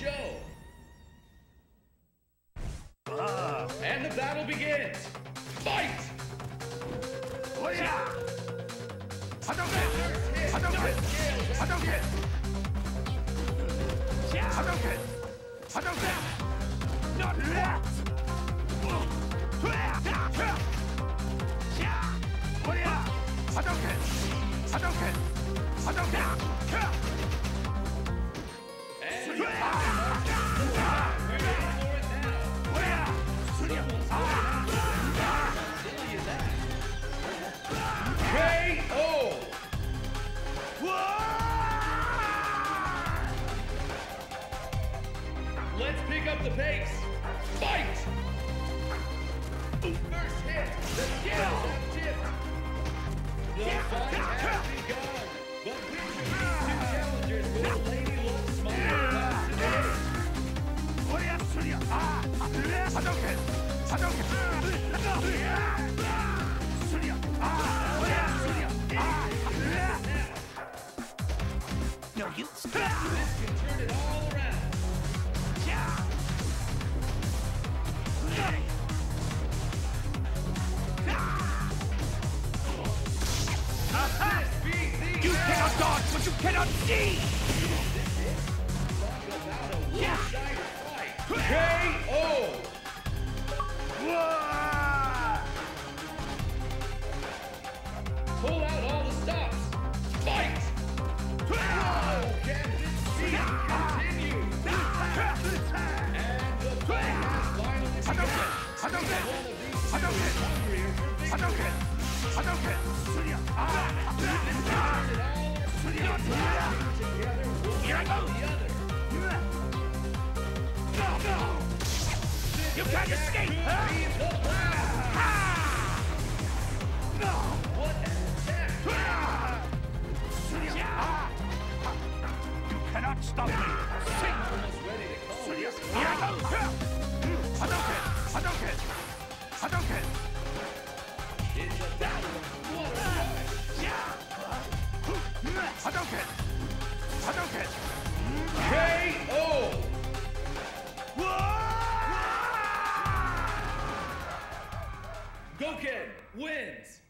show. And the battle begins. Fight! And pick up the pace. Fight! First hit. The scales have tipped. The fight has begun. But which of these two challengers will Lady Luck smile today? No use. This can turn it all around. Dodge what you cannot see! Talk about a one-sided fight. KO! Pull out all the stops. Fight! Oh, can this feat continue? And the fight has finally begun. One of these two is hungrier here I go! You can't escape, huh? Ha! You cannot stop me! I go! Hadouken! Hadouken! Hadouken! Hadouken! KO! Gouken wins!